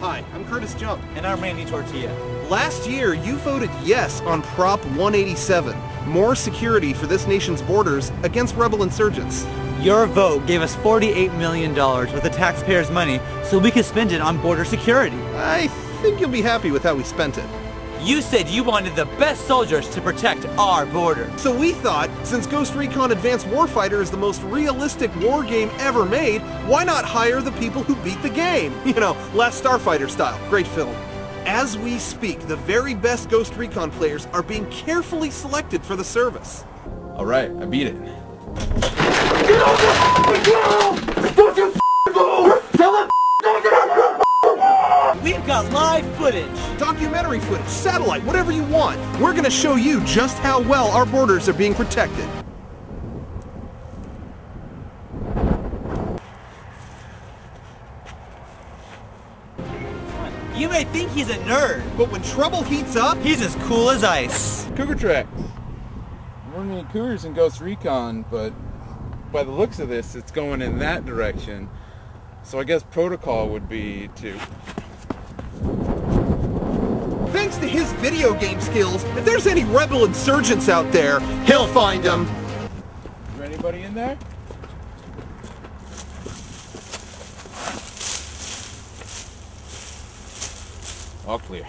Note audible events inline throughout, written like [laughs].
hardest jump. And I'm Randy Tortilla. Last year, you voted yes on Prop 187, more security for this nation's borders against rebel insurgents. Your vote gave us $48 million with the taxpayers' money so we could spend it on border security. I think you'll be happy with how we spent it. You said you wanted the best soldiers to protect our border. So we thought, since Ghost Recon Advanced Warfighter is the most realistic war game ever made, why not hire the people who beat the game? [laughs] You know, Last Starfighter style. Great film. As we speak, the very best Ghost Recon players are being carefully selected for the service. Alright, I beat it. Get off the ground! Don't you move! Tell them We've got live footage. Documentary footage, satellite, whatever you want. We're gonna show you just how well our borders are being protected. You may think he's a nerd, But when trouble heats up, he's as cool as ice. Cougar tracks. We're running cougars in Ghost Recon, but by the looks of this, it's going in that direction. So I guess protocol would be to... thanks to his video game skills, if there's any rebel insurgents out there, he'll find them. Is there anybody in there? All clear.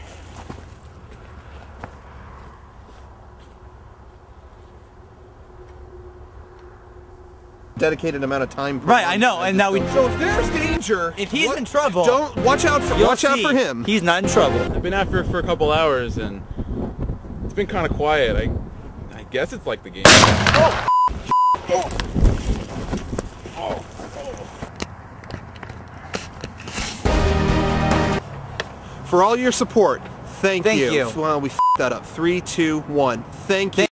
Dedicated amount of time. Right, I know, and now we... So if there's danger, If he's what- in trouble, don't watch out for You'll watch out for him. He's not in trouble. I've been after it for a couple hours and it's been kind of quiet. I, I guess it's like the game. For all your support, thank, Thank you. you. Well, we f***ed that up. Three, two, one. Thank you.